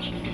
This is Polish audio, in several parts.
Thank you.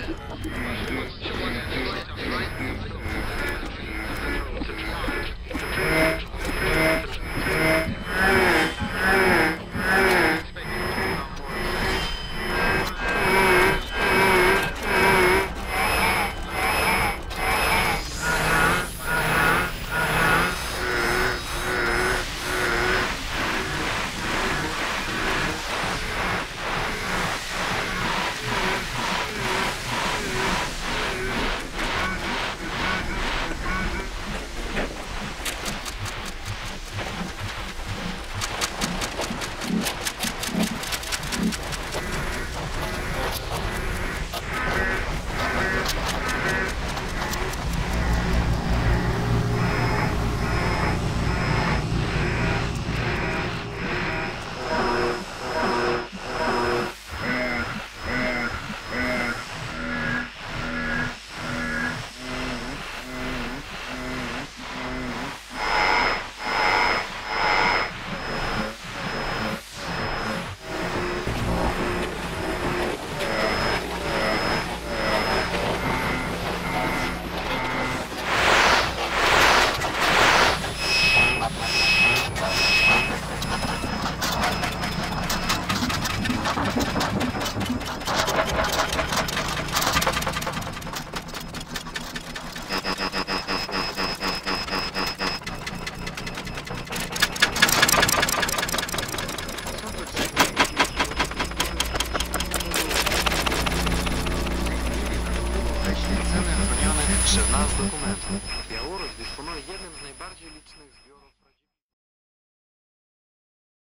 Yeah. Ceny chronione przez nas dokumentów. Białoruś dysponuje jednym z najbardziej licznych zbiorów.